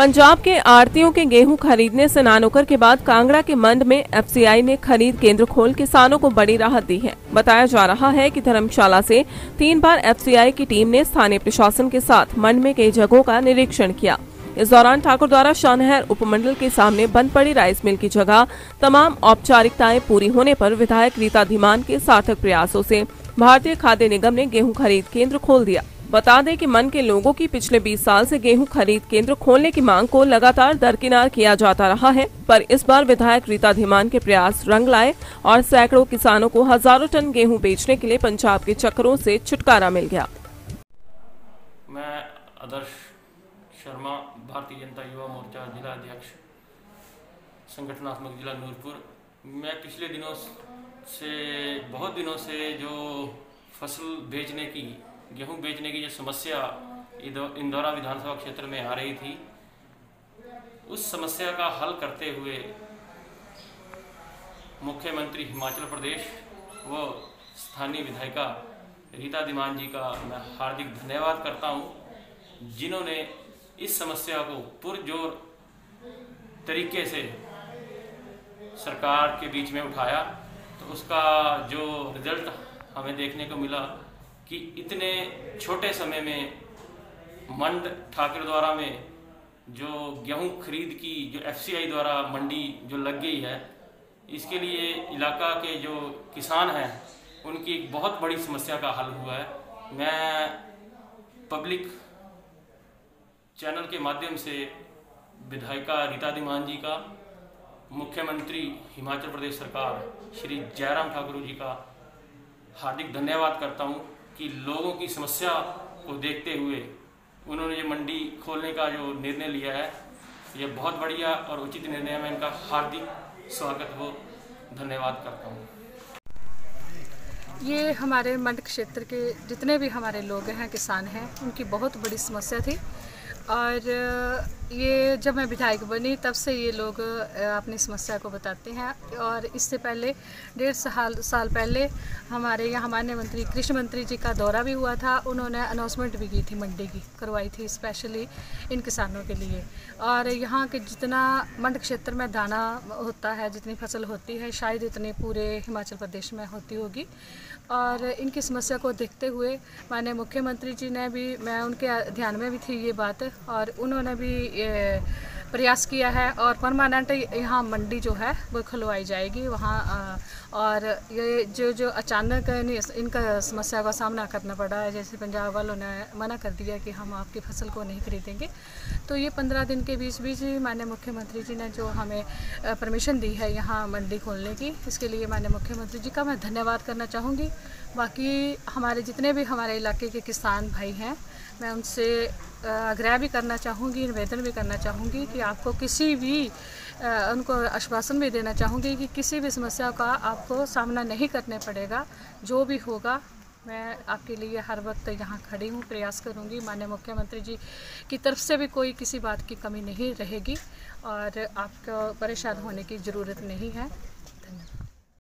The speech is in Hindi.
पंजाब के आड़तियों के गेहूँ खरीदने से नानोकर के बाद कांगड़ा के मंड में एफसीआई ने खरीद केंद्र खोल, किसानों को बड़ी राहत दी है। बताया जा रहा है कि धर्मशाला से तीन बार एफसीआई की टीम ने स्थानीय प्रशासन के साथ मंड में कई जगहों का निरीक्षण किया। इस दौरान ठाकुर द्वारा शानहर उपमंडल के सामने बंद पड़ी राइस मिल की जगह तमाम औपचारिकताएँ पूरी होने पर विधायक रीता धीमान के सार्थक प्रयासों से भारतीय खाद्य निगम ने गेहूँ खरीद केंद्र खोल दिया। बता दें कि मन के लोगों की पिछले 20 साल से गेहूँ खरीद केंद्र खोलने की मांग को लगातार दरकिनार किया जाता रहा है, पर इस बार विधायक रीता धीमान के प्रयास रंग लाए और सैकड़ों किसानों को हज़ारों टन गेहूँ बेचने के लिए पंजाब के चक्करों से छुटकारा मिल गया। मैं आदर्श शर्मा, भारतीय जनता युवा मोर्चा जिला अध्यक्ष, संगठनात्मक जिला नूरपुर। मैं पिछले दिनों से, बहुत दिनों से जो फ़सल बेचने की गेहूँ बेचने की जो समस्या इंदौरा विधानसभा क्षेत्र में आ रही थी, उस समस्या का हल करते हुए मुख्यमंत्री हिमाचल प्रदेश व स्थानीय विधायिका रीता दिमान जी का मैं हार्दिक धन्यवाद करता हूँ, जिन्होंने इस समस्या को पुरजोर तरीके से सरकार के बीच में उठाया। तो उसका जो रिज़ल्ट हमें देखने को मिला कि इतने छोटे समय में मंड ठाकुर द्वारा में जो गेहूँ खरीद की, जो एफसीआई द्वारा मंडी जो लग गई है, इसके लिए इलाका के जो किसान हैं, उनकी एक बहुत बड़ी समस्या का हल हुआ है। मैं पब्लिक चैनल के माध्यम से विधायिका रीता दिमान जी का, मुख्यमंत्री हिमाचल प्रदेश सरकार, श्री जयराम ठाकुर जी का हार्दिक धन्यवाद करता हूँ। कि लोगों की समस्या को देखते हुए उन्होंने ये मंडी खोलने का जो निर्णय लिया है, ये बहुत बढ़िया और उचित निर्णय मैं इनका हार्दिक स्वागत हो। धन्यवाद करता हूँ। ये हमारे मंड क्षेत्र के जितने भी हमारे लोग हैं, किसान हैं, उनकी बहुत बड़ी समस्या थी। और ये जब मैं विधायक बनी, तब से ये लोग अपनी समस्या को बताते हैं। और इससे पहले, डेढ़ साल साल पहले हमारे यहाँ मान्य मंत्री, कृषि मंत्री जी का दौरा भी हुआ था। उन्होंने अनाउंसमेंट भी की थी, मंडी की, करवाई थी स्पेशली इन किसानों के लिए। और यहाँ के जितना मंड क्षेत्र में दाना होता है, जितनी फ़सल होती है, शायद इतनी पूरे हिमाचल प्रदेश में होती होगी। और इनकी समस्या को देखते हुए माननीय मुख्यमंत्री जी ने भी, मैं उनके ध्यान में भी थी ये बात, और उन्होंने भी प्रयास किया है और परमानेंट यहाँ मंडी जो है वो खुलवाई जाएगी वहाँ और ये जो जो अचानक इनका समस्या का सामना करना पड़ा है, जैसे पंजाब वालों ने मना कर दिया कि हम आपकी फ़सल को नहीं खरीदेंगे। तो ये पंद्रह दिन के बीच बीच ही माननीय मुख्यमंत्री जी ने जो हमें परमिशन दी है यहाँ मंडी खोलने की, इसके लिए माननीय मुख्यमंत्री जी का मैं धन्यवाद करना चाहूँगी। बाकी हमारे जितने भी हमारे इलाके के किसान भाई हैं, मैं उनसे आग्रह भी करना चाहूँगी, निवेदन भी करना चाहूँगी कि आपको किसी भी उनको आश्वासन भी देना चाहूँगी कि किसी भी समस्या का आपको सामना नहीं करने पड़ेगा। जो भी होगा, मैं आपके लिए हर वक्त यहाँ खड़ी हूँ, प्रयास करूँगी। माननीय मुख्यमंत्री जी की तरफ़ से भी कोई किसी बात की कमी नहीं रहेगी और आपको परेशान होने की ज़रूरत नहीं है। धन्यवाद।